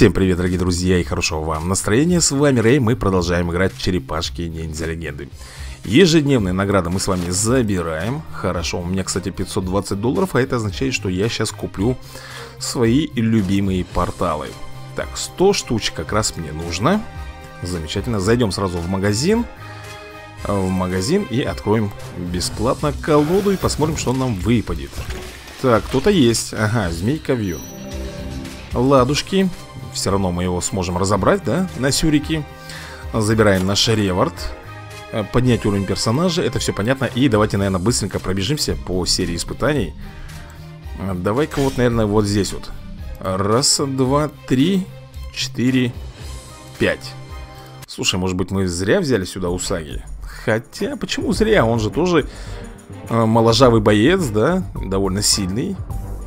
Всем привет, дорогие друзья, и хорошего вам настроения. С вами Рэй, мы продолжаем играть в черепашки ниндзя легенды. Ежедневные награды мы с вами забираем. Хорошо, у меня, кстати, 520 долларов, а это означает, что я сейчас куплю свои любимые порталы. Так, 100 штучек как раз мне нужно. Замечательно. Зайдем сразу в магазин. В магазин и откроем бесплатно колоду и посмотрим, что нам выпадет. Так, кто-то есть. Ага, змейка вью. Ладушки. Все равно мы его сможем разобрать, да, на сюрики. Забираем наш реворд. Поднять уровень персонажа, это все понятно. И давайте, наверное, быстренько пробежимся по серии испытаний. Давай-ка вот, наверное, вот здесь вот. Раз, два, три, четыре, пять. Слушай, может быть, мы зря взяли сюда Усаги? Хотя, почему зря? Он же тоже э, моложавый боец, да? Довольно сильный.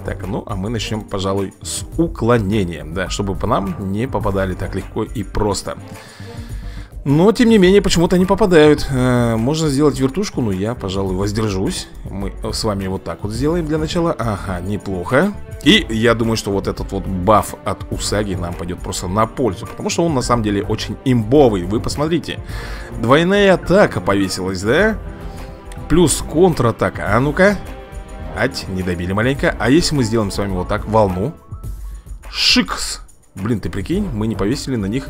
Так, ну, а мы начнем, пожалуй, с уклонением, да, чтобы по нам не попадали так легко и просто. Но, тем не менее, почему-то не попадают. Э, Можно сделать вертушку, но я, пожалуй, воздержусь. Мы с вами вот так вот сделаем для начала. Ага, неплохо. И я думаю, что вот этот вот баф от Усаги нам пойдет просто на пользу Потому что он, на самом деле, очень имбовый. Вы посмотрите. Двойная атака повесилась, да? Плюс контратака. А ну-ка Ать, не добили маленько. А если мы сделаем с вами вот так, волну? Шикс! Блин, ты прикинь, мы не повесили на них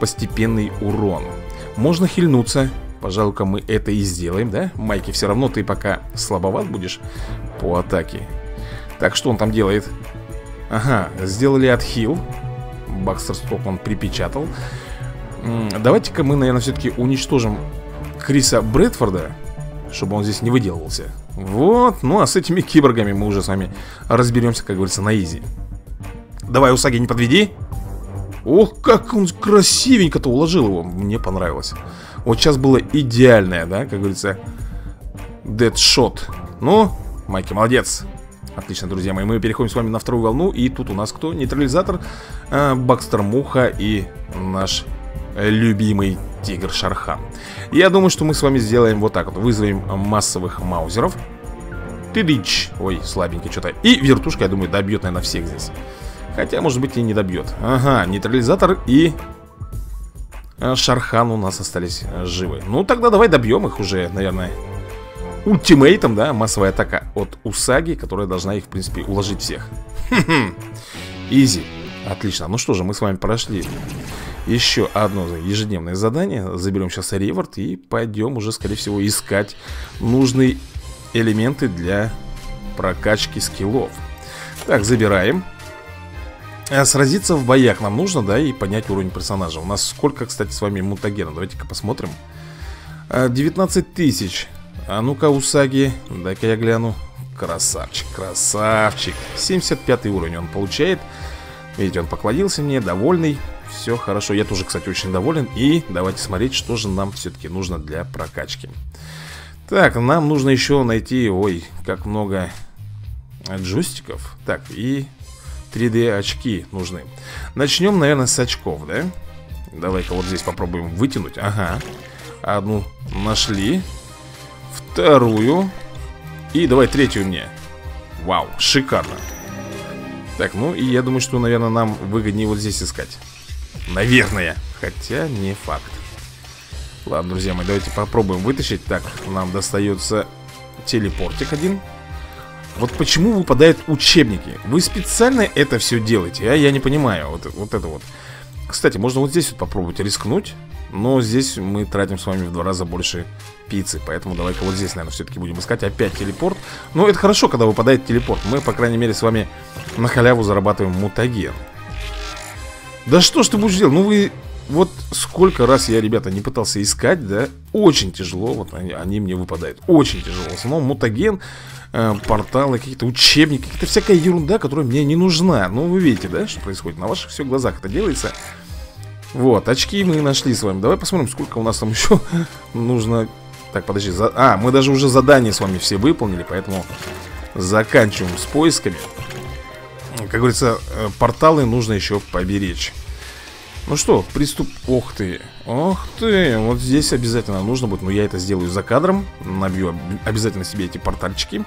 постепенный урон. Можно хильнуться. Пожалуй-ка мы это и сделаем, да? Майки, все равно ты пока слабоват будешь по атаке. Так, что он там делает? Ага, сделали отхил. Бакстер он припечатал. Давайте-ка мы, наверное, все-таки уничтожим Криса Брэдфорда Чтобы он здесь не выделывался Вот, ну а с этими киборгами мы уже с вами разберемся, как говорится, на изи. Давай, Усаги, не подведи. Ох, как он красивенько-то уложил его Мне понравилось. Вот сейчас было идеальное, да, как говорится Дедшот Ну, Майки, молодец. Отлично, друзья мои, мы переходим с вами на вторую волну И тут у нас кто? Нейтрализатор э, Бакстер Муха и наш любимый Тигр Шархан Я думаю, что мы с вами сделаем вот так вот. Вызовем массовых маузеров. Тыдыч. Ой, слабенький что-то И вертушка, я думаю, добьет, наверное, всех здесь. Хотя, может быть, и не добьет Ага, нейтрализатор и э, Шархан у нас остались э, живы. Ну, тогда давай добьем их уже, наверное Ультимейтом, да, массовая атака от Усаги Которая должна их, в принципе, уложить всех. Изи. Отлично, ну что же, мы с вами прошли еще одно ежедневное задание. Заберем сейчас реворд и пойдем уже, скорее всего, искать нужные элементы для прокачки скиллов. Так, забираем. А сразиться в боях нам нужно, да, и поднять уровень персонажа. У нас сколько, кстати, с вами мутагенов? Давайте-ка посмотрим. 19 а, тысяч. А ну-ка, Усаги, дай-ка я гляну. Красавчик, красавчик. 75 уровень он получает. Видите, он поклонился мне, довольный Все хорошо, я тоже, кстати, очень доволен. И давайте смотреть, что же нам все-таки нужно для прокачки. Так, нам нужно еще найти Ой, как много джойстиков. Так, и 3D очки нужны. Начнем, наверное, с очков, да? Давай-ка вот здесь попробуем вытянуть. Ага. Одну нашли Вторую И давай третью мне. Вау, шикарно. Так, ну и я думаю, что, наверное, нам выгоднее вот здесь искать Наверное Хотя не факт. Ладно, друзья мои, давайте попробуем вытащить. Так, нам достается телепортик один. Вот почему выпадают учебники? Вы специально это все делаете, а? Я не понимаю, вот, вот это вот. Кстати, можно вот здесь вот попробовать рискнуть Но здесь мы тратим с вами в два раза больше пиццы. Поэтому давай-ка вот здесь, наверное, все-таки будем искать. Опять телепорт. Но это хорошо, когда выпадает телепорт. Мы, по крайней мере, с вами на халяву зарабатываем мутаген Да что ж ты будешь делать? Ну вы... Вот сколько раз я, ребята, не пытался искать, да Очень тяжело, вот они, они мне выпадают Очень тяжело, в основном мутаген э, порталы, какие-то учебники, какая-то всякая ерунда, которая мне не нужна. Ну, вы видите, да, что происходит? На ваших все глазах это делается. Вот, очки мы нашли с вами. Давай посмотрим, сколько у нас там еще нужно... Так, подожди, за... а, мы даже уже задания с вами все выполнили, поэтому заканчиваем с поисками. Как говорится, э, порталы нужно еще поберечь. Ну что, приступ... Ох ты, ох ты, вот здесь обязательно нужно будет, но я это сделаю за кадром Набью обязательно себе эти портальчики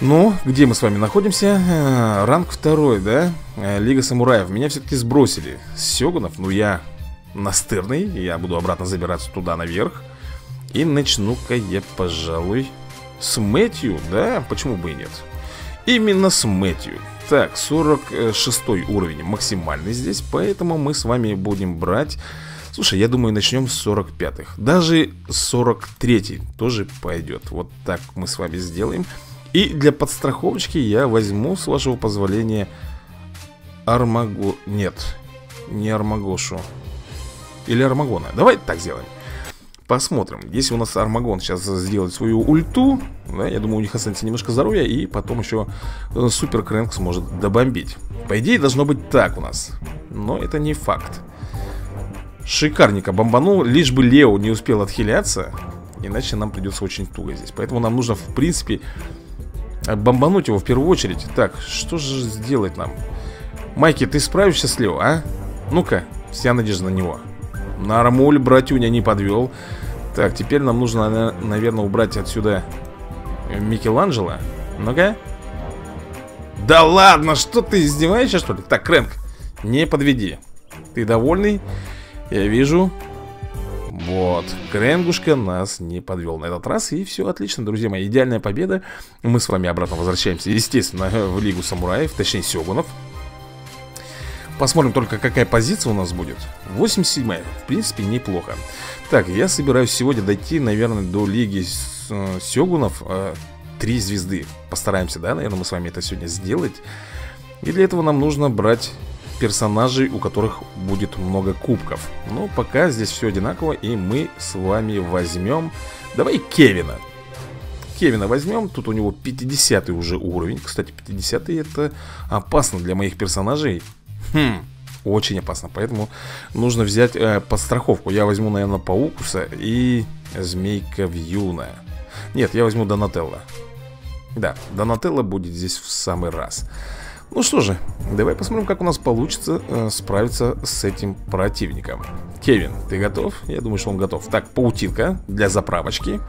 Ну, где мы с вами находимся? Э, ранг второй, да? Э, Лига самураев. Меня все-таки сбросили с Сёгунов. Ну, я настырный. Я буду обратно забираться туда наверх. И начну-ка я, пожалуй, с Мэтью, да? Почему бы и нет? Именно с Мэтью. Так, 46 уровень максимальный здесь, поэтому мы с вами будем брать... Слушай, я думаю, начнем с 45-х. Даже 43-й тоже пойдет. Вот так мы с вами сделаем. И для подстраховочки я возьму, с вашего позволения, Армаго... Нет, не Армагошу. Или Армагона. Давай так сделаем. Посмотрим. Если у нас Армагон сейчас сделает свою ульту, да, я думаю, у них останется немножко здоровья, и потом еще э, Супер Крэнк сможет добомбить. По идее, должно быть так у нас. Но это не факт. Шикарненько бомбанул, лишь бы Лео не успел отхиляться, иначе нам придется очень туго здесь. Поэтому нам нужно, в принципе, бомбануть его в первую очередь. Так, что же сделать нам? Майки, ты справишься с Лео, а? Ну-ка, вся надежда на него. Нормуль, братюня, не подвел. Так, теперь нам нужно, наверное, убрать отсюда Микеланджело. Ну-ка. Да ладно, что ты издеваешься, что ли? Так, Крэнк, не подведи. Ты довольный? Я вижу. Вот, Кренгушка нас не подвел на этот раз И все отлично, друзья мои, идеальная победа Мы с вами обратно возвращаемся, естественно, в Лигу Самураев Точнее, Сёгунов Посмотрим только, какая позиция у нас будет 87 в принципе, неплохо Так, я собираюсь сегодня дойти, наверное, до Лиги э, Сёгунов э, Три звезды. Постараемся, да, наверное, мы с вами это сегодня сделать? И для этого нам нужно брать персонажей, у которых будет много кубков? Но пока здесь все одинаково, и мы с вами возьмем... Давай Кевина. Кевина возьмем, тут у него 50 уже уровень. Кстати, 50 это опасно для моих персонажей. Хм, очень опасно, поэтому нужно взять э, подстраховку Я возьму, наверное, Паукуса и Змейка Вьюна Нет, я возьму Донателло Да, Донателло будет здесь в самый раз. Ну что же, давай посмотрим, как у нас получится э, справиться с этим противником. Кевин, ты готов? Я думаю, что он готов. Так, паутинка для заправочки.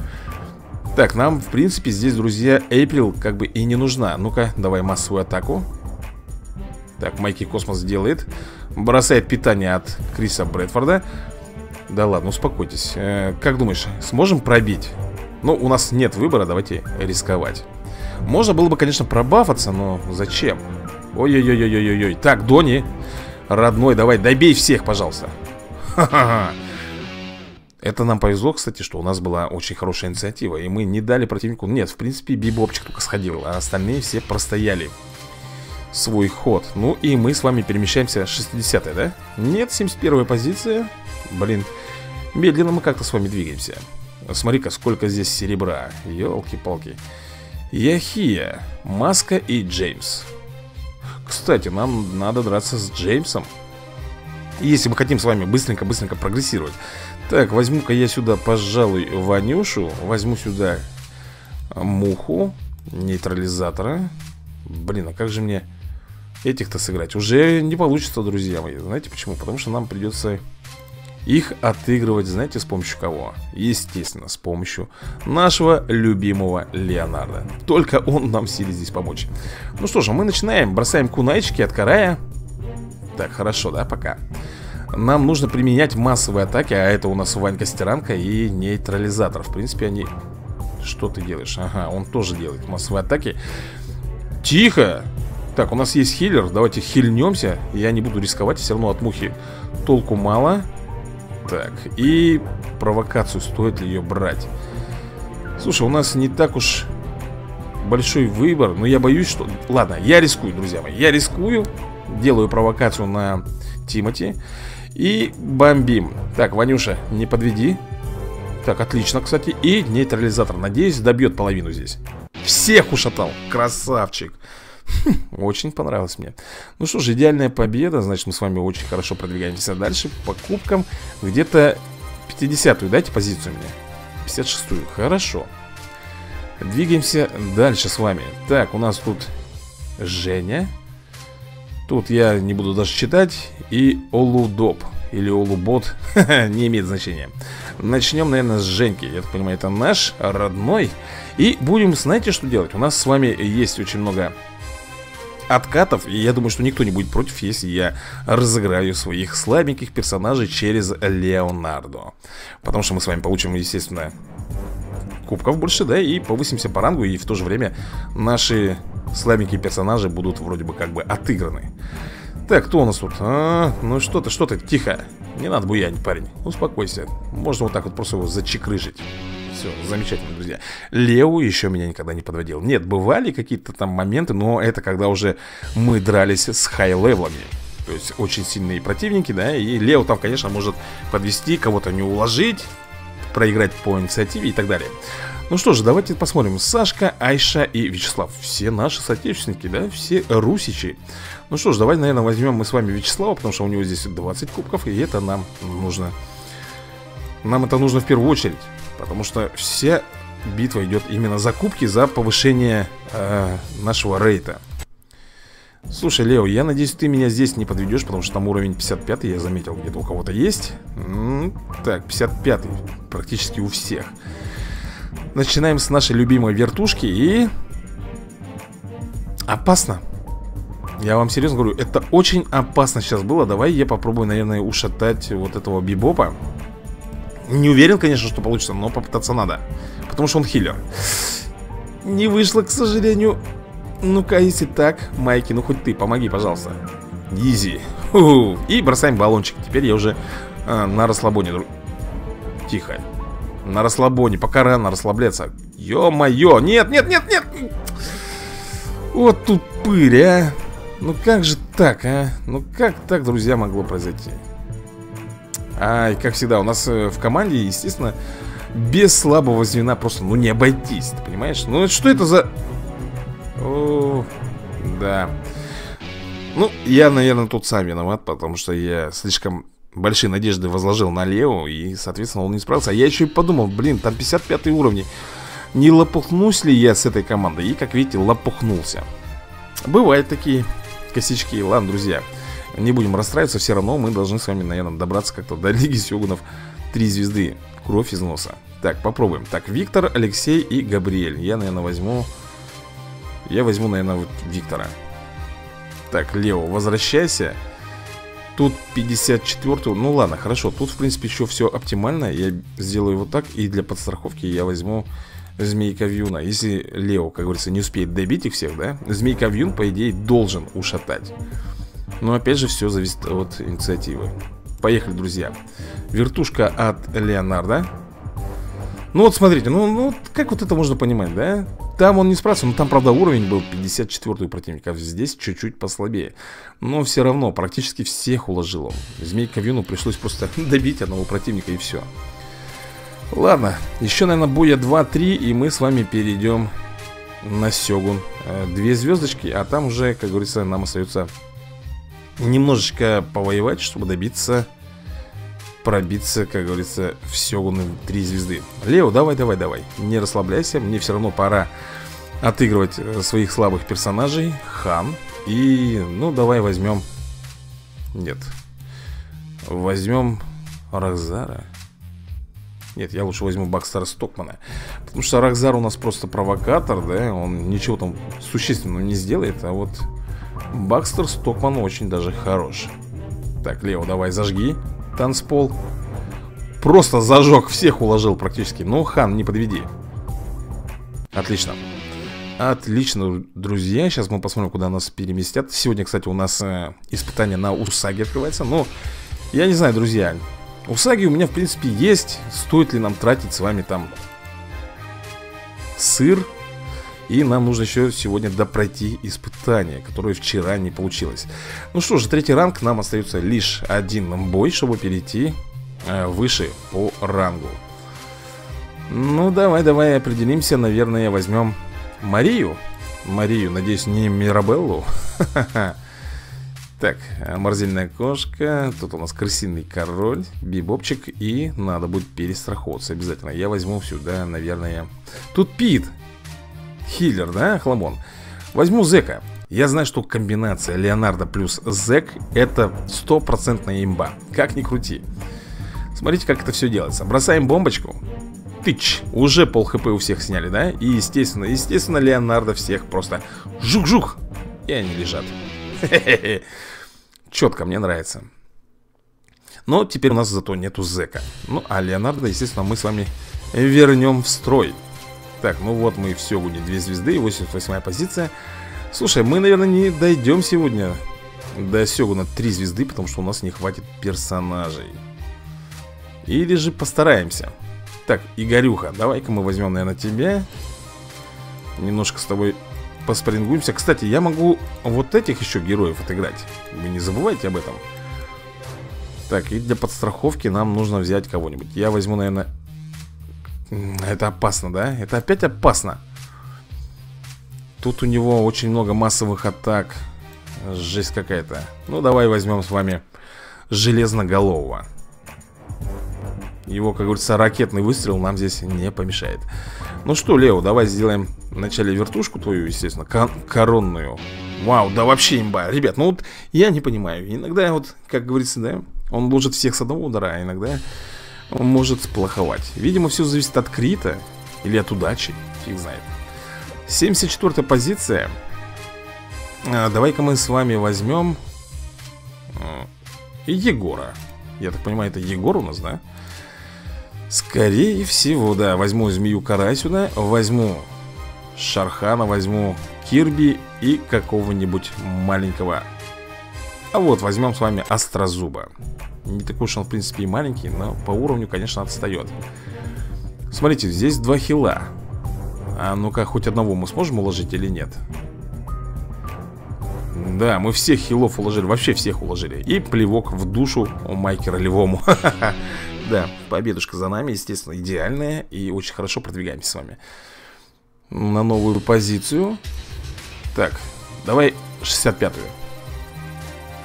Так, нам, в принципе, здесь, друзья, Эйприл как бы и не нужна. Ну-ка, давай массовую атаку Так, Майки Космос делает Бросает питание от Криса Брэдфорда Да ладно, успокойтесь э, Как думаешь, сможем пробить? Ну, у нас нет выбора, давайте рисковать Можно было бы, конечно, пробафаться, но зачем? Ой-ой-ой-ой-ой-ой. Так, Дони, родной, давай, добей всех, пожалуйста. Ха-ха-ха. Это нам повезло, кстати, что у нас была очень хорошая инициатива И мы не дали противнику... Нет, в принципе, Бибопчик только сходил А остальные все простояли свой ход. Ну и мы с вами перемещаемся 60 да? Нет, 71 позиция. Блин, медленно мы как-то с вами двигаемся. Смотри-ка, сколько здесь серебра. Елки-палки Яхия, Маска и Джеймс. Кстати, нам надо драться с Джеймсом. Если мы хотим с вами быстренько-быстренько прогрессировать. Так, возьму-ка я сюда, пожалуй, Ванюшу. Возьму сюда Муху Нейтрализатора. Блин, а как же мне этих-то сыграть? Уже не получится, друзья мои Знаете почему? Потому что нам придется их отыгрывать, знаете, с помощью кого? Естественно, с помощью нашего любимого Леонардо. Только он нам силе здесь помочь. Ну что же, мы начинаем. Бросаем кунайчики от карая. Так, хорошо, да, пока. Нам нужно применять массовые атаки, а это у нас Ванька Стиранка и нейтрализатор. В принципе, они... Что ты делаешь? Ага, он тоже делает массовые атаки. Тихо! Так, у нас есть хиллер, давайте хильнемся. Я не буду рисковать, все равно от мухи толку мало. Так, и провокацию, стоит ли ее брать? Слушай, у нас не так уж большой выбор Но я боюсь, что... Ладно, я рискую, друзья мои. Я рискую, делаю провокацию на Тимати. И бомбим. Так, Ванюша, не подведи. Так, отлично, кстати. И нейтрализатор, надеюсь, добьет половину здесь. Всех ушатал, красавчик Очень понравилось мне. Ну что ж, идеальная победа. Значит, мы с вами очень хорошо продвигаемся дальше по кубкам. Где-то 50-ю дайте позицию мне. 56-ю. Хорошо. Двигаемся дальше с вами. Так, у нас тут Женя. Тут я не буду даже читать. И Олудоп. или Олубот Не имеет значения Начнем, наверное, с Женьки Я так понимаю, это наш родной И будем, знаете, что делать? У нас с вами есть очень много откатов И я думаю, что никто не будет против, если я разыграю своих слабеньких персонажей через Леонардо. Потому что мы с вами получим, естественно, кубков больше, да, и повысимся по рангу И в то же время наши слабенькие персонажи будут вроде бы как бы отыграны. Так, кто у нас тут? А, ну что ты, что ты, тихо. Не надо буянить, парень, успокойся. Можно вот так вот просто его зачекрыжить все, замечательно, друзья. Лео еще меня никогда не подводил. Нет, бывали какие-то там моменты Но это когда уже мы дрались с high-level ами То есть очень сильные противники, да И Лео там, конечно, может подвести Кого-то не уложить Проиграть по инициативе и так далее. Ну что же, давайте посмотрим. Сашка, Айша и Вячеслав. Все наши соотечественники, да, все русичи. Ну что ж, давай, наверное, возьмем мы с вами Вячеслава Потому что у него здесь 20 кубков И это нам нужно. Нам это нужно в первую очередь Потому что вся битва идет именно за кубки За повышение э, нашего рейта Слушай, Лео, я надеюсь, ты меня здесь не подведешь, потому что там уровень 55 я заметил, где-то у кого-то есть. Так, 55 практически у всех. Начинаем с нашей любимой вертушки и... Опасно Я вам серьезно говорю, это очень опасно сейчас было Давай я попробую, наверное, ушатать вот этого бибопа Не уверен, конечно, что получится, но попытаться надо Потому что он хиллер. Не вышло, к сожалению. Ну-ка, если так, Майки, ну хоть ты, помоги, пожалуйста. Изи. И бросаем баллончик. Теперь я уже а, на расслабоне Тихо. На расслабоне, пока рано расслабляться. Ё-моё, нет, нет, нет, нет! Вот тут пырь, а! Ну как же так, а? Ну как так, друзья, могло произойти Ай, как всегда, у нас э, в команде, естественно Без слабого звена просто, ну не обойтись, ты понимаешь? Ну что это за... О, да. Ну, я, наверное, тут сам виноват, потому что я слишком большие надежды возложил на Лео И, соответственно, он не справился. А я еще и подумал, блин, там 55 уровни Не лопухнусь ли я с этой командой? И, как видите, лопухнулся. Бывают такие косячки. Ладно, друзья, не будем расстраиваться Все равно мы должны с вами, наверное, добраться как-то до Лиги Сёгунов Три звезды, кровь из носа. Так, попробуем. Так, Виктор, Алексей и Габриэль. Я, наверное, возьму Я возьму, наверное, вот Виктора. Так, Лео, возвращайся. Тут 54 Ну ладно, хорошо. Тут, в принципе, еще все оптимально. Я сделаю вот так И для подстраховки я возьму Змейка Вьюна. Если Лео, как говорится, не успеет добить их всех, да Змейка Вьюн, по идее, должен ушатать Но опять же, все зависит от инициативы. Поехали, друзья. Вертушка от Леонардо. Ну вот смотрите, ну, ну как вот это можно понимать, да? Там он не справился, но там, правда, уровень был 54 у противника а Здесь чуть-чуть послабее. Но все равно, практически всех уложил он. Змейка Вину пришлось просто добить одного противника и все Ладно, еще, наверное, боя 2-3 И мы с вами перейдем на Сёгун. Э, Две звездочки, а там уже, как говорится, нам остается Немножечко повоевать, чтобы добиться Пробиться, как говорится, в Сёгуны три звезды. Лео, давай, давай, давай. Не расслабляйся, мне все равно пора отыгрывать э, своих слабых персонажей Хан. И, ну, давай возьмем Нет Возьмем Рахзара. Нет, я лучше возьму Бакстара Стокмана. Потому что Рахзар у нас просто провокатор, да Он ничего там существенного не сделает А вот Бакстер Стокман очень даже хорош Так, Лео, давай зажги Танцпол. Просто зажег, всех уложил практически. Ну, Хан, не подведи. Отлично. Отлично, друзья, сейчас мы посмотрим, куда нас переместят. Сегодня, кстати, у нас э, испытание на Усаги открывается. Но, я не знаю, друзья Усаги у меня, в принципе, есть. Стоит ли нам тратить с вами там Сыр И нам нужно еще сегодня допройти испытание Которое вчера не получилось. Ну что же, третий ранг Нам остается лишь один бой, чтобы перейти э, выше по рангу. Ну, давай, давай определимся Наверное, возьмем Марию. Марию, надеюсь, не Мирабеллу. Так, морзильная кошка Тут у нас крысиный король Бибопчик И надо будет перестраховаться обязательно. Я возьму сюда, наверное Тут Пит Хиллер, да, Хламон? Возьму Зека Я знаю, что комбинация Леонардо плюс Зек Это стопроцентная имба. Как ни крути. Смотрите, как это все делается. Бросаем бомбочку. Тыч, уже пол хп у всех сняли, да? И естественно, естественно, Леонардо всех просто жук-жук И они лежат. Четко, мне нравится. Но теперь у нас зато нету зека Ну, а Леонардо, естественно, мы с вами вернем в строй Так, ну вот мы в Сёгуне две звезды, 88 позиция. Слушай, мы, наверное, не дойдем сегодня до Сёгуна три звезды, потому что у нас не хватит персонажей. Или же постараемся. Так, Игорюха, давай-ка мы возьмем, наверное, тебя. Немножко с тобой поспрингуемся Кстати, я могу вот этих еще героев отыграть. Вы не забывайте об этом. Так, и для подстраховки нам нужно взять кого-нибудь. Я возьму, наверное... Это опасно, да? Это опять опасно. Тут у него очень много массовых атак. Жесть какая-то. Ну, давай возьмем с вами Железноголового. Его, как говорится, ракетный выстрел нам здесь не помешает. Ну что, Лео, давай сделаем Вначале вертушку твою, естественно кон Коронную. Вау, да вообще имба. Ребят, ну вот я не понимаю. Иногда вот, как говорится, да Он может всех с одного удара, а иногда Он может сплоховать. Видимо, все зависит от крита Или от удачи, фиг знает. 74 позиция. А, Давай-ка мы с вами возьмем а, Егора. Я так понимаю, это Егор у нас, да? Скорее всего, да. Возьму змею кара сюда Возьму Шархана возьму Кирби и какого-нибудь маленького. А вот возьмем с вами Острозуба Не такой уж он, в принципе, и маленький Но по уровню, конечно, отстает Смотрите, здесь два хила. А ну-ка, хоть одного мы сможем уложить или нет? Да, мы всех хилов уложили Вообще всех уложили. И плевок в душу у Майкера Львому Да, победушка за нами, естественно, идеальная И очень хорошо продвигаемся с вами. На новую позицию. Так, давай 65-ю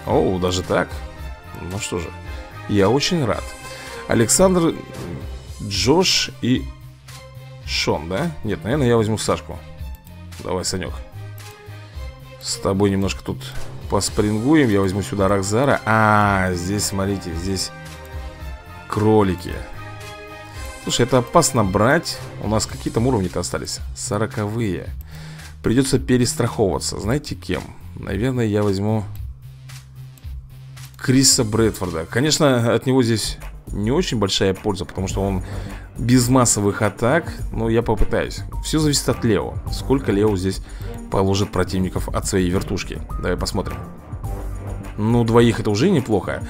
О, даже так? Ну что же, я очень рад. Александр, Джош и Шон, да? Нет, наверное, я возьму Сашку. Давай, Санек. С тобой немножко тут поспрингуем. Я возьму сюда Рахзара А, здесь, смотрите, здесь кролики. Слушай, это опасно брать. У нас какие там уровни-то остались? Сороковые. Придется перестраховываться. Знаете кем? Наверное, я возьму Криса Брэдфорда. Конечно, от него здесь не очень большая польза Потому что он без массовых атак Но я попытаюсь. Все зависит от Лео. Сколько Лео здесь положит противников от своей вертушки? Давай посмотрим. Ну, двоих это уже неплохо.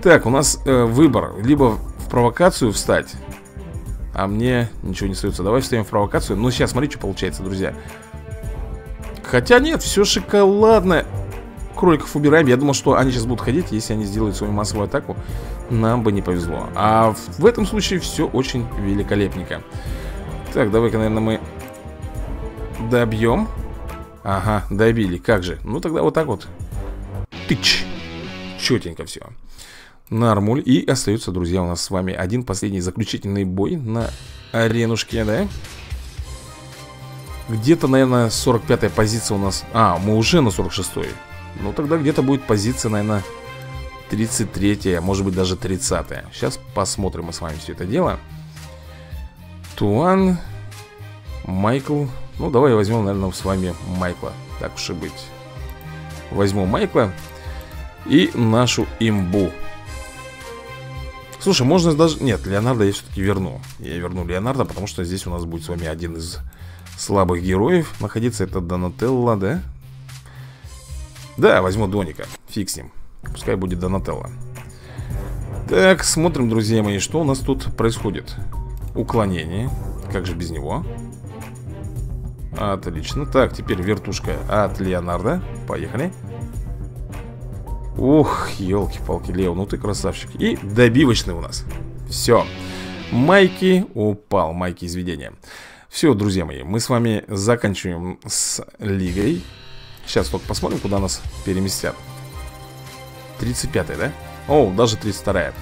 Так, у нас э, выбор. Либо в провокацию встать а мне ничего не остается Давай вставим в провокацию. Ну, сейчас смотри, что получается, друзья. Хотя нет, все шоколадно Кроликов убираем. Я думал, что они сейчас будут ходить Если они сделают свою массовую атаку Нам бы не повезло. А в этом случае все очень великолепненько. Так, давай-ка, наверное, мы Добьем Ага, добили, как же? Ну, тогда вот так вот. Тыч. Четенько все Нармуль. И остается, друзья, у нас с вами один последний заключительный бой на аренушке, да? Где-то, наверное, 45-я позиция у нас... А, мы уже на 46-й. Ну, тогда где-то будет позиция, наверное, 33-я, может быть, даже 30-я. Сейчас посмотрим мы с вами все это дело. Туан, Майкл. Ну, давай возьмем, наверное, с вами Майкла. Так уж и быть. Возьму Майкла и нашу имбу. Слушай, можно даже... Нет, Леонардо я все-таки верну Я верну Леонардо, потому что здесь у нас будет с вами один из слабых героев находиться Это Донателло, да? Да, возьму Доника. Фиг с ним. Пускай будет Донателло. Так, смотрим, друзья мои, что у нас тут происходит. Уклонение. Как же без него? Отлично. Так, теперь вертушка от Леонардо. Поехали. Ух, елки-палки, Лео, ну ты красавчик. И добивочный у нас. Все Майки упал, майки изведения Все, друзья мои, мы с вами заканчиваем с лигой Сейчас только посмотрим, куда нас переместят. 35 да? О, даже 32-я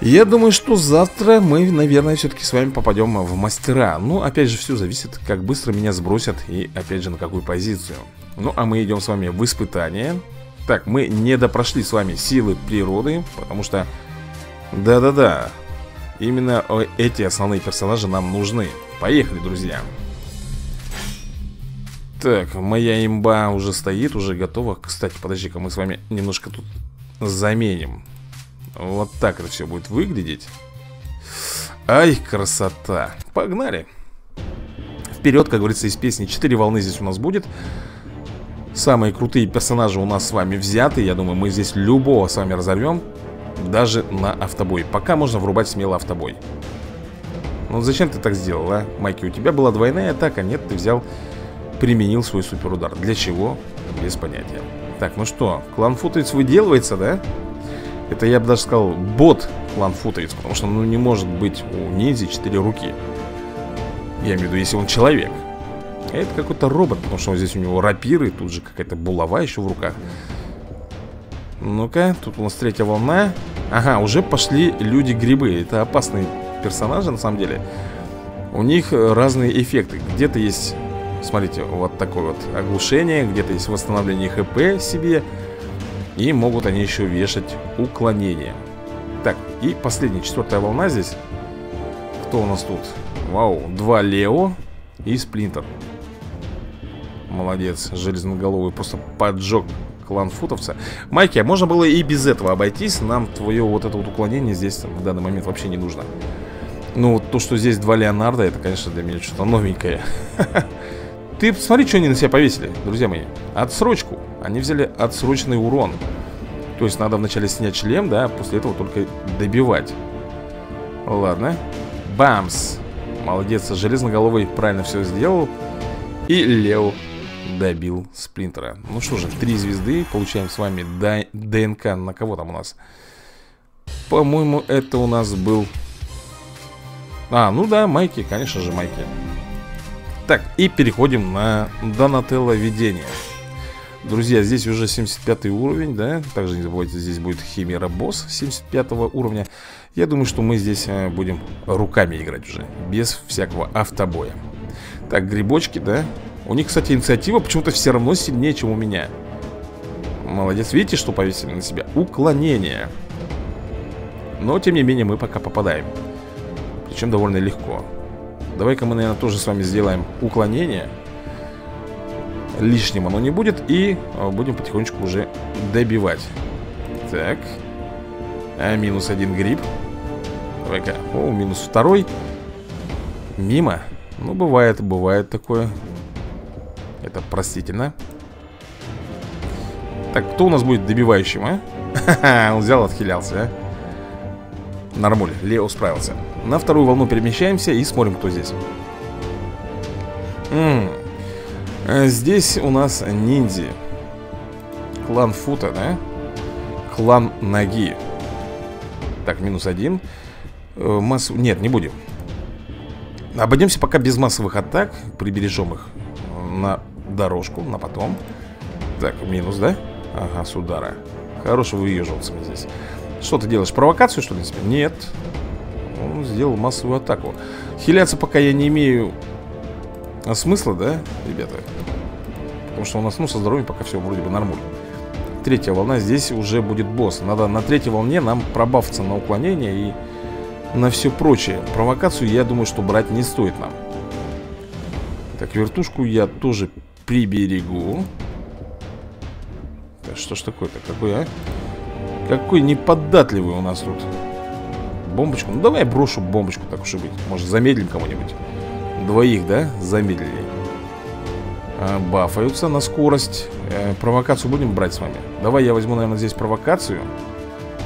я думаю, что завтра мы, наверное, все-таки с вами попадем в мастера. Ну, опять же, все зависит, как быстро меня сбросят И, опять же, на какую позицию. Ну, а мы идем с вами в испытание. Так, мы не допрошли с вами силы природы Потому что... Да-да-да Именно эти основные персонажи нам нужны. Поехали, друзья Так, моя имба уже стоит, уже готова. Кстати, подожди-ка, мы с вами немножко тут заменим. Вот так это все будет выглядеть. Ай, красота. Погнали. Вперед, как говорится, из песни Четыре волны здесь у нас будет. Самые крутые персонажи у нас с вами взяты. Я думаю, мы здесь любого с вами разорвем Даже на автобой. Пока можно врубать смело автобой. Ну зачем ты так сделал, а? Майки, у тебя была двойная атака Нет, ты взял, применил свой суперудар Для чего? Без понятия Так, ну что, клан Футовец выделывается, да? Это, я бы даже сказал, бот клан Футовец Потому что, ну, не может быть у ниндзя четыре руки Я имею в виду, если он человек это какой-то робот, потому что здесь у него рапиры, тут же какая-то булава еще в руках. Ну-ка, тут у нас третья волна. Ага, уже пошли люди-грибы. Это опасные персонажи, на самом деле. У них разные эффекты. Где-то есть, смотрите, вот такое вот оглушение, где-то есть восстановление ХП себе. И могут они еще вешать уклонение. Так, и последняя, четвертая волна здесь. Кто у нас тут? Вау, два Лео и Сплинтер. Молодец, железноголовый просто поджег клан футовца Майки, а можно было и без этого обойтись Нам твое вот это вот уклонение здесь в данный момент вообще не нужно Ну, то, что здесь два Леонардо, это, конечно, для меня что-то новенькое Ты посмотри, что они на себя повесили, друзья мои. Отсрочку. Они взяли отсроченный урон. То есть надо вначале снять шлем, да, после этого только добивать. Ладно. Бамс. Молодец, железноголовый правильно все сделал. И Лео добил Сплинтера. Ну что же, три звезды. Получаем с вами ДНК. На кого там у нас? По-моему, это у нас был... А, ну да, Майки, конечно же, Майки Так, и переходим на Донателло видение Друзья, здесь уже 75 уровень, да? Также не забывайте, здесь будет Химера Босс 75 уровня. Я думаю, что мы здесь э, будем руками играть уже Без всякого автобоя. Так, грибочки, да? У них, кстати, инициатива почему-то все равно сильнее, чем у меня. Молодец, видите, что повесили на себя? Уклонение. Но, тем не менее, мы пока попадаем. Причем довольно легко Давай-ка мы, наверное, тоже с вами сделаем уклонение Лишним. Оно не будет И а, будем потихонечку уже добивать. Так. А, Минус один гриб. Давай-ка, о, минус второй. Мимо. Ну, бывает, бывает такое. Это простительно. Так, кто у нас будет добивающим, а? Он взял, отхилялся, а? Нормуль, Лео справился На вторую волну перемещаемся и смотрим, кто здесь М -м. Здесь у нас ниндзи Клан Фута, да? Клан Ноги Так, минус один э, Массу... Нет, не будем Обойдемся пока без массовых атак Прибережем их на дорожку на потом Так, минус, да? Ага, с удара Хороший выезжался здесь Что ты делаешь, провокацию что ли себе? Нет Он сделал массовую атаку Хиляться пока я не имею а смысла, да, ребята? Потому что у нас, ну, со здоровьем пока все вроде бы нормально Третья волна, здесь уже будет босс Надо на третьей волне нам пробавиться на уклонение и на все прочее Провокацию, я думаю, что брать не стоит нам Так, вертушку я тоже приберегу. Да что ж такое-то? Какой, а? Какой неподатливый у нас тут. Бомбочку? Ну, давай я брошу бомбочку, так уж и быть. Может, замедлим кого-нибудь. Двоих, да? Замедлили. А, бафаются на скорость. Э, провокацию будем брать с вами? Давай я возьму, наверное, здесь провокацию.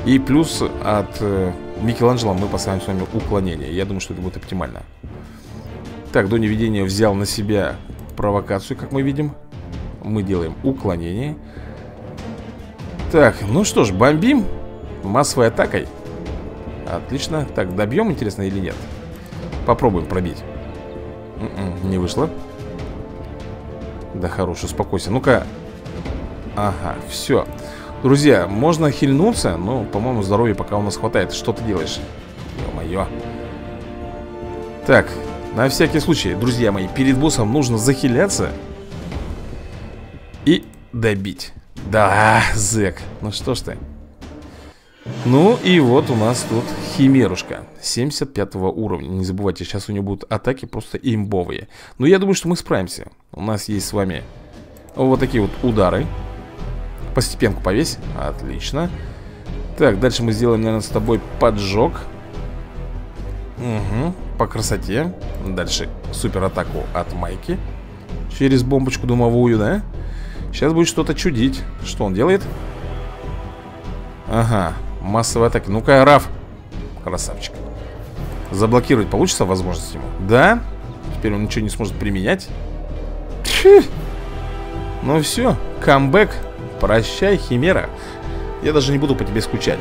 И плюс от э, Микеланджело мы поставим с вами уклонение. Я думаю, что это будет оптимально. Так, до неведения взял на себя провокацию, как мы видим Мы делаем уклонение Так, ну что ж, бомбим Массовой атакой Отлично. Так, добьем, интересно, или нет? Попробуем пробить. Н м-м, -н, Не вышло. Да хорош, успокойся. Ну-ка. Ага, все Друзья, можно хильнуться Но, по-моему, здоровья пока у нас хватает. Что ты делаешь? Ё-моё. Так, на всякий случай, друзья мои, перед боссом нужно захиляться И добить. Да, зэк. Ну что ж ты ну и вот у нас тут Химерушка 75 уровня. Не забывайте, сейчас у нее будут атаки просто имбовые. Но я думаю, что мы справимся. У нас есть с вами вот такие вот удары. Постепенку повесь. Отлично. Так, дальше мы сделаем, наверное, с тобой поджог. Угу, по красоте. Дальше супер атаку от Майки. Через бомбочку дымовую, да? Сейчас будет что-то чудить. Что он делает? Ага, Массовая атака. Ну-ка, Раф. Красавчик. Заблокировать получится возможность ему? Да? Теперь он ничего не сможет применять. Фу. Ну все, камбэк. Прощай, Химера. Я даже не буду по тебе скучать.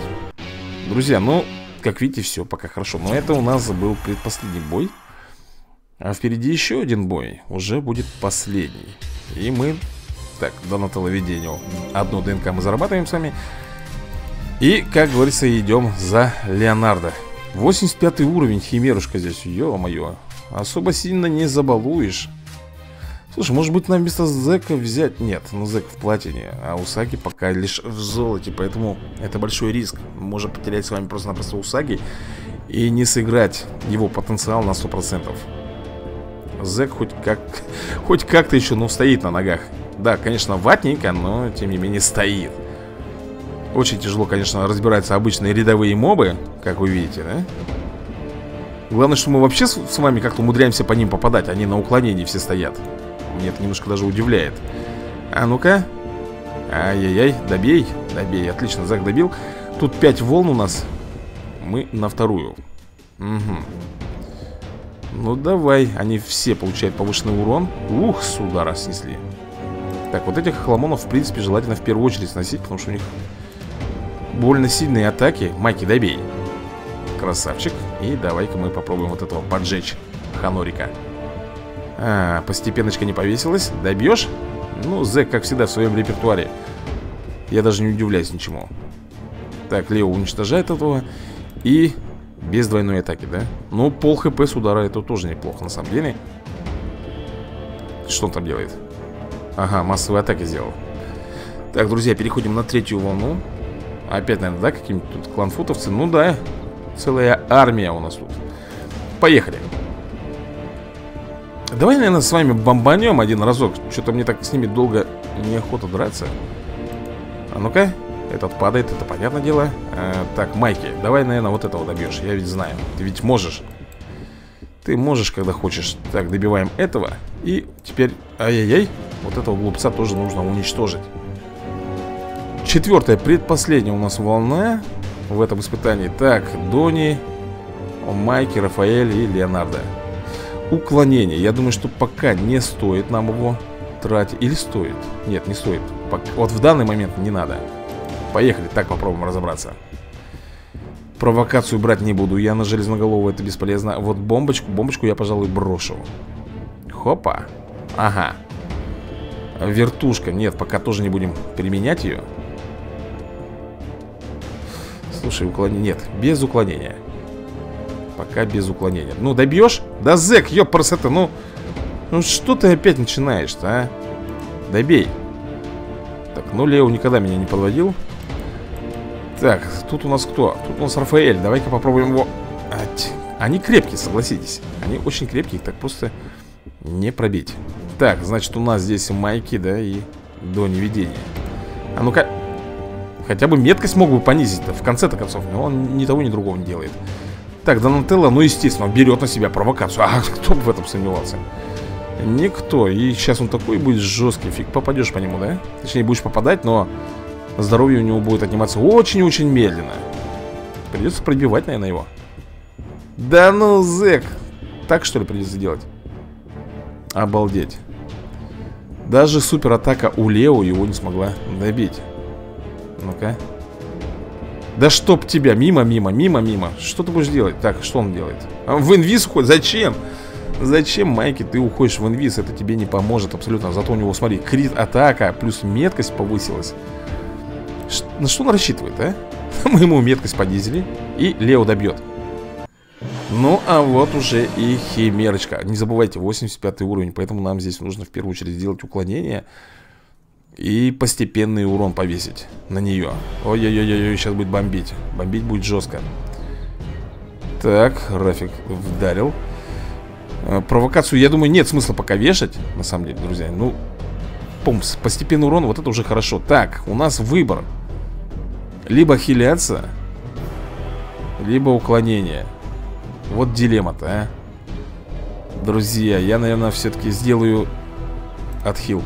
Друзья, ну, как видите, все пока хорошо. Но это у нас был предпоследний бой. А впереди еще один бой. Уже будет последний. И мы... Так, Донателло видению. Одну ДНК мы зарабатываем с вами. И, как говорится, идем за Леонардо. 85 уровень, химерушка здесь, ё-моё Особо сильно не забалуешь. Слушай, может быть нам вместо Зека взять? Нет, ну Зек в платине А Усаги пока лишь в золоте Поэтому это большой риск. Можем потерять с вами просто-напросто Усаги И не сыграть его потенциал на 100% Зек хоть как хоть как-то еще, ну, стоит на ногах. Да, конечно, ватненько, но тем не менее стоит очень тяжело, конечно, разбираются обычные рядовые мобы, как вы видите, да? Главное, что мы вообще с вами как-то умудряемся по ним попадать Они на уклонении все стоят. Мне это немножко даже удивляет. А ну-ка. Ай-яй-яй, добей Добей, отлично, Зак добил. Тут 5 волн у нас Мы на вторую. Угу Ну давай, они все получают повышенный урон. Ух, с удара снесли Так, вот этих хламонов, в принципе, желательно в первую очередь сносить Потому что у них больно сильные атаки. Майки, добей. Красавчик. И давай-ка мы попробуем вот этого поджечь Ханорика. А, постепенночка не повесилась. Добьешь? Ну, Зэк, как всегда, в своем репертуаре. Я даже не удивляюсь ничему. Так, Лео уничтожает этого. И без двойной атаки, да? Ну, пол хп с удара это тоже неплохо, на самом деле. Что он там делает? Ага, массовые атаки сделал. Так, друзья, переходим на третью волну. Опять, наверное, да, какие-нибудь тут кланфутовцы? Ну да, целая армия у нас тут. Поехали. Давай, наверное, с вами бомбанем один разок. Что-то мне так с ними долго неохота драться. А ну-ка. Этот падает, это понятное дело. А, так, Майки, давай, наверное, вот этого добьешь. Я ведь знаю. Ты ведь можешь. Ты можешь, когда хочешь. Так, добиваем этого. И теперь, ай-яй-яй, вот этого глупца тоже нужно уничтожить. Четвертая, предпоследняя у нас волна в этом испытании. Так, Дони, Майки, Рафаэль и Леонардо. Уклонение. Я думаю, что пока не стоит нам его тратить. Или стоит? Нет, не стоит. Вот в данный момент не надо. Поехали, так попробуем разобраться. Провокацию брать не буду. Я на железноголовую, это бесполезно. Вот бомбочку, бомбочку я, пожалуй, брошу. Хопа. Ага. Вертушка. Нет, пока тоже не будем применять ее. Слушай, уклонение. Нет, без уклонения. Пока без уклонения. Ну, добьешь? Да, зэк, ёпарс это, ну... Ну, что ты опять начинаешь-то, а? Добей. Так, ну, Лео никогда меня не подводил. Так, тут у нас кто? Тут у нас Рафаэль. Давай-ка попробуем его... Они крепкие, согласитесь. Они очень крепкие, так просто не пробить. Так, значит, у нас здесь майки, да, и до неведения. А ну-ка, Хотя бы меткость мог бы понизить-то, в конце-то концов. Но он ни того, ни другого не делает. Так, Донателло, ну, естественно, берет на себя провокацию. А кто бы в этом сомневался? Никто. И сейчас он такой будет жесткий. Фиг попадешь по нему, да? Точнее, будешь попадать, но здоровье у него будет отниматься очень-очень медленно. Придется пробивать, наверное, его. Да ну, зэк. Так, что ли, придется делать? Обалдеть. Даже суператака у Лео его не смогла добить. Ну-ка. Да чтоб тебя, мимо, мимо, мимо, мимо Что ты будешь делать? Так, что он делает? А, в инвиз уходит? Зачем? Зачем, Майки, ты уходишь в инвиз? Это тебе не поможет абсолютно Зато у него, смотри, крит атака Плюс меткость повысилась Ш На что он рассчитывает, а? Мы ему меткость понизили И Лео добьет ну, а вот уже и химерочка Не забывайте, 85 уровень Поэтому нам здесь нужно в первую очередь сделать уклонение И постепенный урон повесить на нее. Ой-ой-ой, сейчас будет бомбить. Бомбить будет жестко. Так, Рафик вдарил. Э, Провокацию, я думаю, нет смысла пока вешать На самом деле, друзья. Ну, пумс, постепенный урон, вот это уже хорошо. Так, у нас выбор. Либо хиляться Либо уклонение. Вот дилемма-то, а. Друзья, я, наверное, все-таки сделаю отхил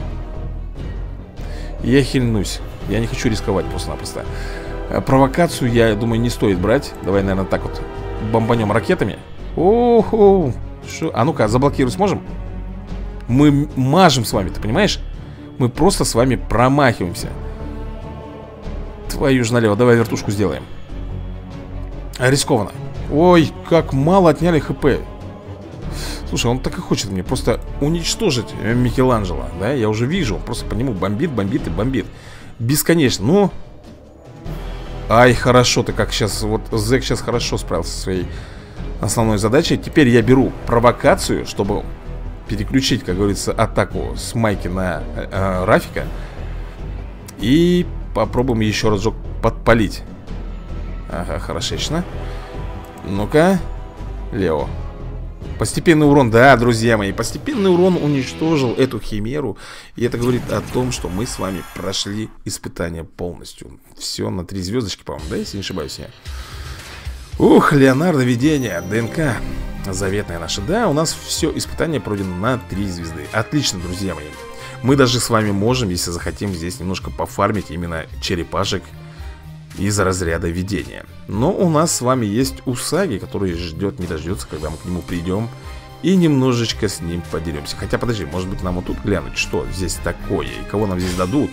Я хильнусь. Я не хочу рисковать просто-напросто. Э, Провокацию, я думаю, не стоит брать. Давай, наверное, так вот бомбанем ракетами. Оху Шо? А ну-ка, заблокировать сможем? Мы мажем с вами, ты понимаешь? Мы просто с вами промахиваемся. Твою же налево, давай вертушку сделаем. Рискованно. Ой, как мало отняли хп Слушай, он так и хочет мне просто уничтожить э, Микеланджело, да? Я уже вижу, он просто по нему бомбит, бомбит и бомбит. Бесконечно, ну. Ай, хорошо ты как сейчас, вот Зек сейчас хорошо справился со своей основной задачей. Теперь я беру провокацию, чтобы переключить, как говорится, атаку с Майки на э, Рафика. И попробуем еще разок подпалить. Ага, хорошечно. Ну-ка Лео Постепенный урон, да, друзья мои Постепенный урон уничтожил эту химеру И это говорит о том, что мы с вами прошли испытание полностью. Все на три звездочки, по-моему, да, если не ошибаюсь я? Ух, Леонардо видение, ДНК Заветная наша, да, у нас все испытание пройдено на три звезды. Отлично, друзья мои. Мы даже с вами можем, если захотим, здесь немножко пофармить именно черепашек из разряда видения. Но у нас с вами есть Усаги, который ждет, не дождется, когда мы к нему придем и немножечко с ним подеремся. Хотя, подожди, может быть нам вот тут глянуть, что здесь такое и кого нам здесь дадут?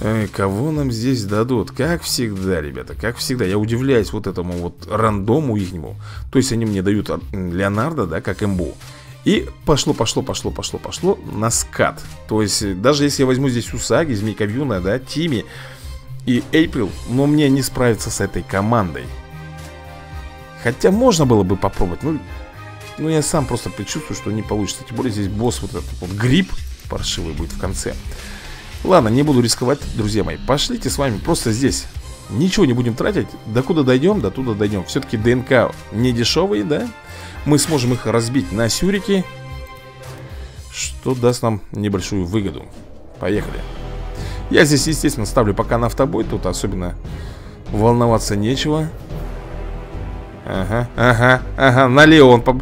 Э, кого нам здесь дадут? Как всегда, ребята, как всегда. Я удивляюсь вот этому вот рандому ихнему. То есть они мне дают Леонардо, да, как имбу. И пошло, пошло, пошло, пошло, пошло на скат. То есть даже если я возьму здесь Усаги, Змейка Вьюна, да, Тими и Эйприл, но мне не справиться с этой командой. Хотя можно было бы попробовать, но, но я сам просто предчувствую, что не получится. Тем более здесь босс вот этот вот гриб паршивый будет в конце. Ладно, не буду рисковать, друзья мои. Пошлите с вами просто здесь. Ничего не будем тратить. Докуда дойдем, до туда дойдем. Все-таки ДНК не дешевые, да? Мы сможем их разбить на сюрики, что даст нам небольшую выгоду. Поехали. Я здесь, естественно, ставлю пока на автобой Тут особенно волноваться нечего. Ага, ага, ага, налево он по...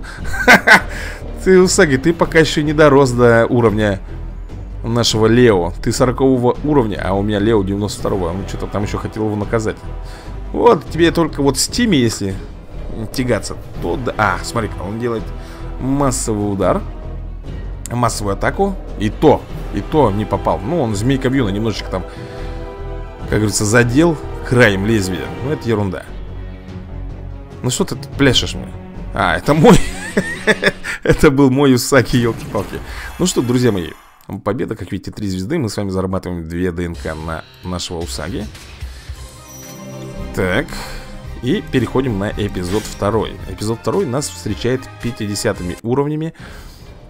Ты, Усаги, ты пока еще не дорос до уровня нашего Лео. Ты 40 уровня, а у меня Лео 92 -го. Он что-то там еще хотел его наказать. Вот, тебе только вот с Тими, если тягаться То да, а, смотри он делает массовый удар Массовую атаку И то, и то не попал. Ну, он змейка Вьюна немножечко там Как говорится, задел краем лезвия. Ну, это ерунда. Ну, что ты пляшешь мне? А, это мой Это был мой Усаки, елки-палки Ну что, друзья мои Победа, как видите, три звезды. Мы с вами зарабатываем две ДНК на нашего Усаги Так И переходим на эпизод второй. Эпизод второй нас встречает 50 уровнями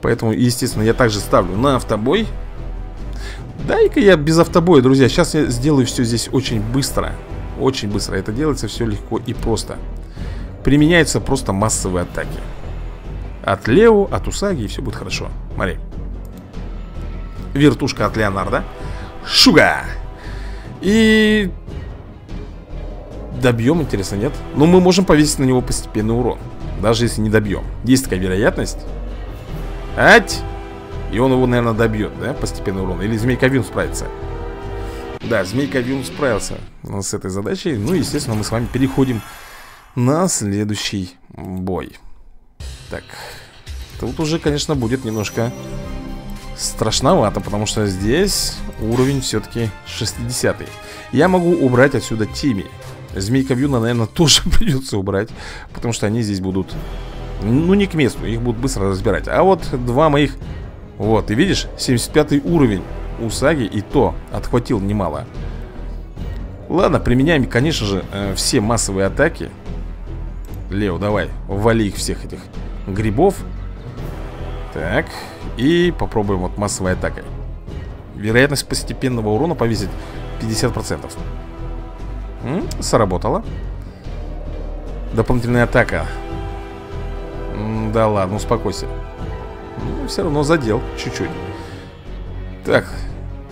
Поэтому, естественно, я также ставлю на автобой. Дай-ка я без автобоя, друзья. Сейчас я сделаю все здесь очень быстро. Очень быстро. Это делается все легко и просто. Применяются просто массовые атаки. От Лео, от Усаги И все будет хорошо. Смотри. Вертушка от Леонардо. Шуга! И... Добьем, интересно, нет? Но ну, мы можем повесить на него постепенный урон Даже если не добьем Есть такая вероятность Ать! И он его, наверное, добьет, да, постепенный урон? Или Змейка Вьюн справится? Да, Змейка Вьюн справился с этой задачей. Ну, естественно, мы с вами переходим на следующий бой. Так Тут уже, конечно, будет немножко страшновато Потому что здесь уровень все-таки 60 -й. Я могу убрать отсюда Тими. Змейка Вьюна, наверное, тоже придется убрать Потому что они здесь будут ну, не к месту, их будут быстро разбирать. А вот два моих... Вот, ты видишь, 75 уровень у Саги И то отхватил немало. Ладно, применяем, конечно же, э, все массовые атаки. Лео, давай, вали их всех этих грибов. Так, и попробуем вот массовой атакой. Вероятность постепенного урона повесить 50% М? Сработало. Дополнительная атака. М Да ладно, успокойся. Ну, Все равно задел чуть-чуть. Так,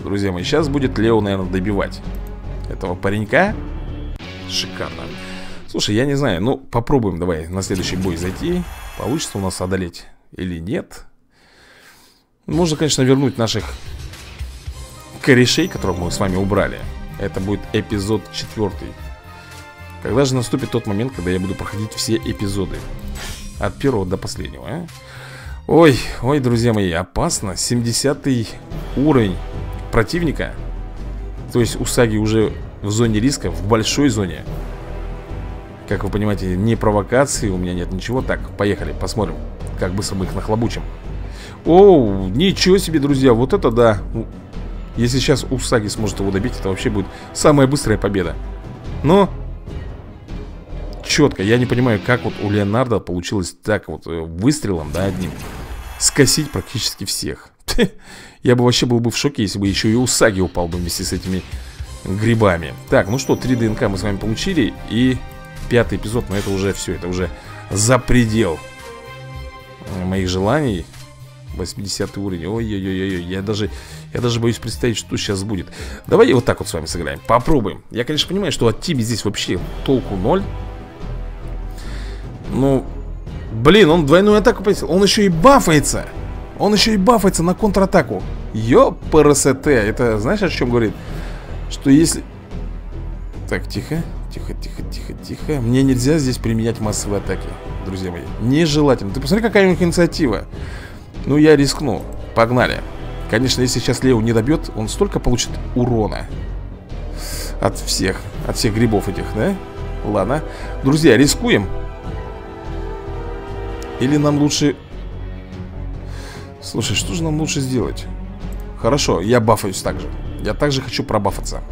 друзья мои Сейчас будет Лео, наверное, добивать Этого паренька. Шикарно. Слушай, я не знаю, ну попробуем давай на следующий бой зайти. Получится у нас одолеть или нет? Можно, конечно, вернуть наших корешей, которых мы с вами убрали. Это будет эпизод четвертый Когда же наступит тот момент, когда я буду проходить все эпизоды От первого до последнего, а? Ой, ой, друзья мои, опасно. 70 уровень противника. То есть Усаги уже в зоне риска, в большой зоне. Как вы понимаете, не провокации, у меня нет ничего. Так, поехали, посмотрим, как быстро мы их нахлобучим. Оу, ничего себе, друзья, вот это да. Если сейчас Усаги сможет его добить, это вообще будет самая быстрая победа. Но Четко, я не понимаю, как вот у Леонардо получилось так вот э, выстрелом, да, одним Скосить практически всех Я бы вообще был бы в шоке, если бы еще и Усаги упал бы вместе с этими грибами Так, ну что, 3 ДНК мы с вами получили И пятый эпизод, но это уже все, это уже за предел моих желаний. 80 уровень. Ой-ой-ой, я даже, я даже боюсь представить, что сейчас будет. Давай вот так вот с вами сыграем. Попробуем. Я, конечно, понимаю, что от Тиби здесь вообще толку ноль. Ну, блин, он двойную атаку повесил. Он еще и бафается. Он еще и бафается на контратаку. Ёпрст. Это знаешь, о чем говорит? Что если... Так, тихо. Тихо, тихо, тихо, тихо. Мне нельзя здесь применять массовые атаки, друзья мои. Нежелательно. Ты посмотри, какая у них инициатива. Ну, я рискну. Погнали. Конечно, если сейчас Лео не добьет, он столько получит урона. От всех. От всех грибов этих, да? Ладно. Друзья, рискуем. Или нам лучше... Слушай, что же нам лучше сделать? Хорошо, я бафаюсь также. Я также хочу пробафаться.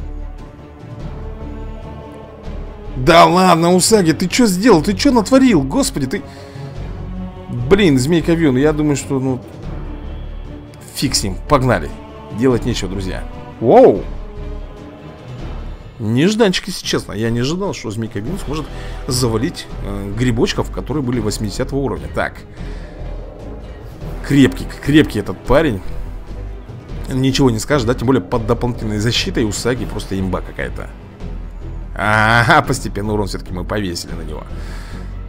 Да ладно, Усаги, ты что сделал? Ты что натворил? Господи, ты... Блин, змейка Вьюн, я думаю, что, ну... Фиг с ним, погнали Делать нечего, друзья Воу! Нежданчик, если честно Я не ожидал, что Змейка Вьюн сможет завалить э, грибочков, которые были 80 уровня. Так. Крепкий, крепкий этот парень. Ничего не скажешь, да? Тем более под дополнительной защитой Усаги просто имба какая-то. Ага, постепенно урон все-таки мы повесили на него.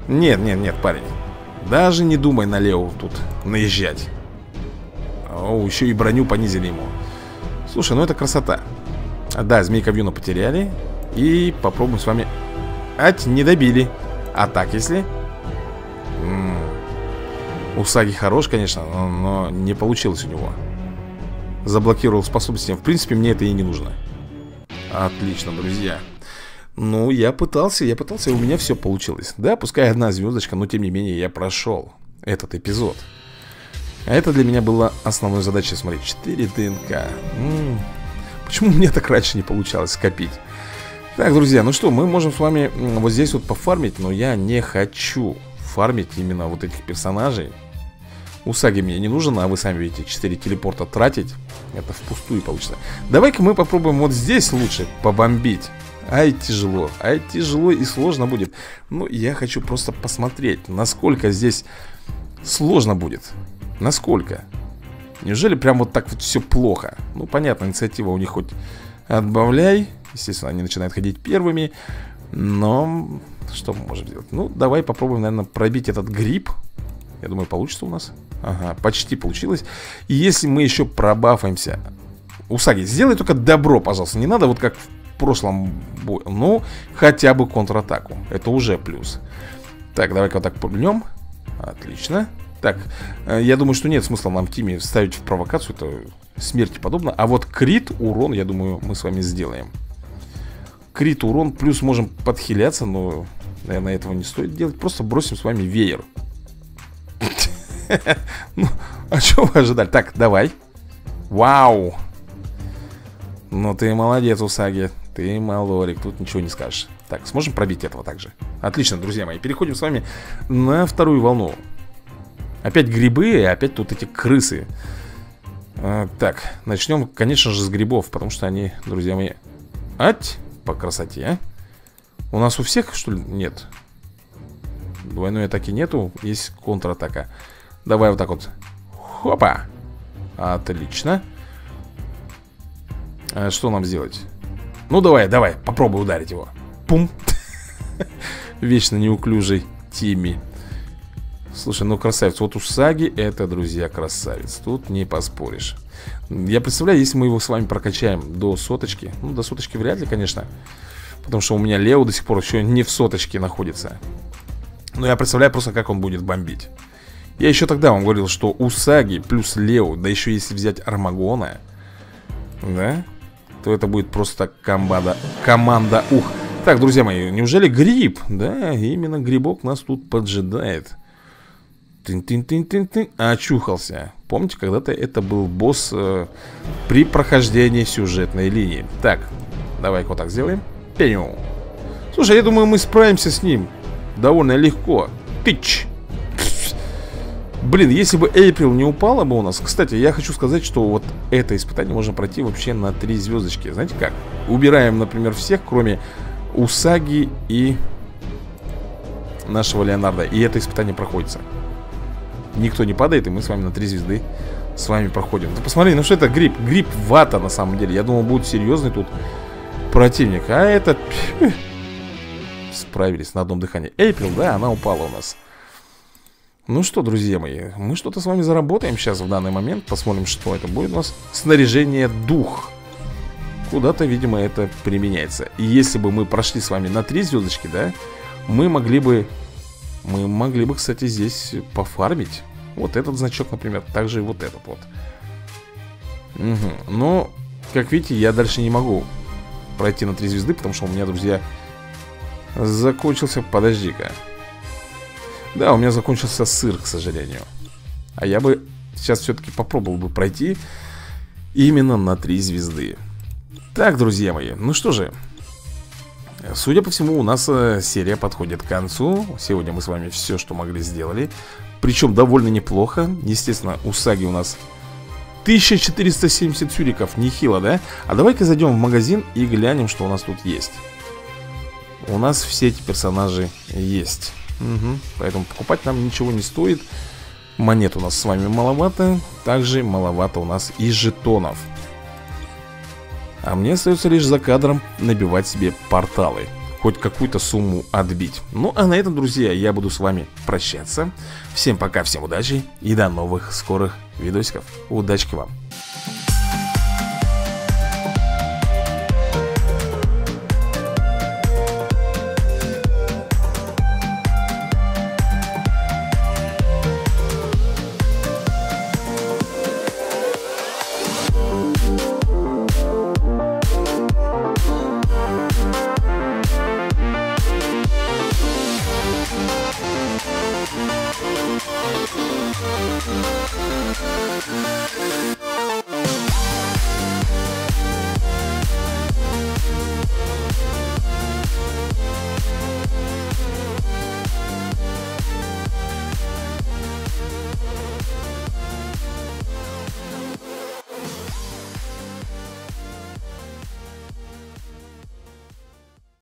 Нет, нет, нет, парень. Даже не думай на Лео тут наезжать. О, еще и броню понизили ему. Слушай, ну это красота Да, змейка Вьюна потеряли. И попробуем с вами Ать, не добили А так, если? М. -м. Усаги хорош, конечно, но, но не получилось у него. Заблокировал способности. В принципе, мне это и не нужно. Отлично, друзья. Ну, я пытался, я пытался, и у меня все получилось. Да, пускай одна звездочка, но тем не менее я прошел этот эпизод. А это для меня была основной задачей, смотри, 4 ДНК. М -м, почему мне так раньше не получалось скопить? Так, друзья, ну что, мы можем с вами вот здесь вот пофармить, но я не хочу фармить именно вот этих персонажей. Усаги мне не нужен, а вы сами видите, 4 телепорта тратить, это впустую получится. Давай-ка мы попробуем вот здесь лучше побомбить. Ай, тяжело, ай, тяжело и сложно будет Ну, я хочу просто посмотреть, насколько здесь сложно будет Насколько? Неужели прям вот так вот все плохо? Ну, понятно, инициатива у них хоть отбавляй Естественно, они начинают ходить первыми Но что мы можем сделать? Ну, давай попробуем, наверное, пробить этот гриб Я думаю, получится у нас Ага, почти получилось И если мы еще пробафаемся Усаги, сделай только добро, пожалуйста Не надо вот как в прошлом бою. Ну, хотя бы контратаку. Это уже плюс. Так, давай-ка вот так пульнем. Отлично. Так, э, я думаю, что нет смысла нам Тиме ставить в провокацию. Это смерти подобно. А вот крит урон, я думаю, мы с вами сделаем. Крит урон, плюс можем подхиляться, но, наверное, этого не стоит делать. Просто бросим с вами веер. Ну, а что вы ожидали? Так, давай. Вау. Ну ты молодец, Усаги. Ты малорик, тут ничего не скажешь Так, сможем пробить этого также? Отлично, друзья мои, переходим с вами на вторую волну Опять грибы и опять тут эти крысы. А, Так, начнем, конечно же, с грибов Потому что они, друзья мои Ать, по красоте? У нас у всех, что ли? Нет? Двойной атаки нету, есть контратака. Давай вот так вот. Хопа! Отлично. А Что нам сделать? Ну давай, давай, попробуй ударить его. Пум! Вечно неуклюжий Тимми Слушай, ну красавец Вот у Саги это, друзья, красавец. Тут не поспоришь. Я представляю, если мы его с вами прокачаем до соточки Ну, до соточки вряд ли, конечно Потому что у меня Лео до сих пор еще не в соточке находится. Но я представляю просто, как он будет бомбить. Я еще тогда вам говорил, что у Саги плюс Лео Да еще если взять Армагона Да То это будет просто комбада, команда ух. Так, друзья мои, неужели гриб? Да, именно грибок нас тут поджидает Тын-тын-тын-тын-тын. Очухался. Помните, когда-то это был босс э, при прохождении сюжетной линии. Так, давай вот так сделаем. Пеню. Слушай, я думаю, мы справимся с ним довольно легко. Тыч. Блин, если бы Эйприл не упала бы у нас Кстати, я хочу сказать, что вот это испытание можно пройти вообще на три звездочки Знаете как? Убираем, например, всех, кроме Усаги и нашего Леонарда И это испытание проходится никто не падает, и мы с вами на три звезды с вами проходим. Да посмотри, ну что это гриб? Гриб вата на самом деле. Я думал, будет серьезный тут противник. А этот... Справились на одном дыхании. Эйприл, да, она упала у нас. Ну что, друзья мои, мы что-то с вами заработаем сейчас в данный момент. Посмотрим, что это будет у нас. Снаряжение дух. Куда-то, видимо, это применяется. И если бы мы прошли с вами на три звездочки, да, мы могли бы мы могли бы, кстати, здесь пофармить Вот этот значок, например, также и вот этот вот. Угу. Но, как видите, я дальше не могу пройти на три звезды Потому что у меня, друзья, закончился... Подожди-ка. Да, у меня закончился сыр, к сожалению. А я бы сейчас все-таки попробовал бы пройти Именно на три звезды. Так, друзья мои, ну что же Судя по всему, у нас э, серия подходит к концу. Сегодня мы с вами все, что могли, сделали. Причем довольно неплохо. Естественно, у Саги у нас 1470 сюриков, нехило, да? А давай-ка зайдем в магазин и глянем, что у нас тут есть. У нас все эти персонажи есть. Угу. Поэтому покупать нам ничего не стоит. Монет у нас с вами маловато. Также маловато у нас и жетонов а мне остается лишь за кадром набивать себе порталы Хоть какую-то сумму отбить. Ну а на этом, друзья, я буду с вами прощаться. Всем пока, всем удачи И до новых скорых видосиков. Удачки вам!